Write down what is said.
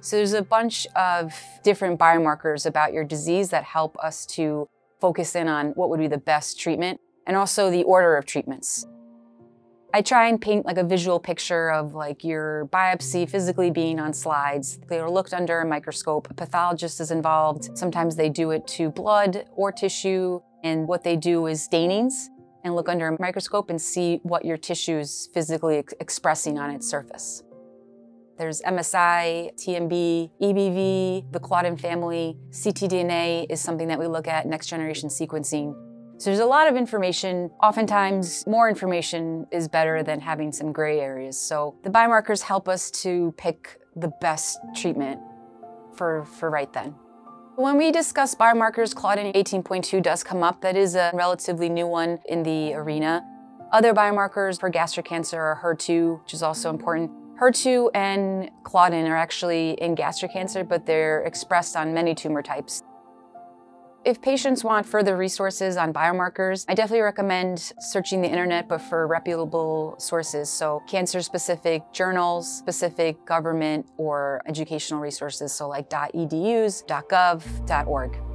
So there's a bunch of different biomarkers about your disease that help us to focus in on what would be the best treatment and also the order of treatments. I try and paint like a visual picture of like your biopsy physically being on slides. They are looked under a microscope. A pathologist is involved. Sometimes they do it to blood or tissue. And what they do is stainings and look under a microscope and see what your tissue is physically ex expressing on its surface. There's MSI, TMB, EBV, the Claudin family. ctDNA is something that we look at, next generation sequencing. So there's a lot of information. Oftentimes, more information is better than having some gray areas. So the biomarkers help us to pick the best treatment for, for right then. When we discuss biomarkers, Claudin 18.2 does come up. That is a relatively new one in the arena. Other biomarkers for gastric cancer are HER2, which is also important. HER2 and Claudin are actually in gastric cancer, but they're expressed on many tumor types. If patients want further resources on biomarkers, I definitely recommend searching the internet, but for reputable sources. So cancer-specific journals, specific government or educational resources, so like .edus, .gov, .org.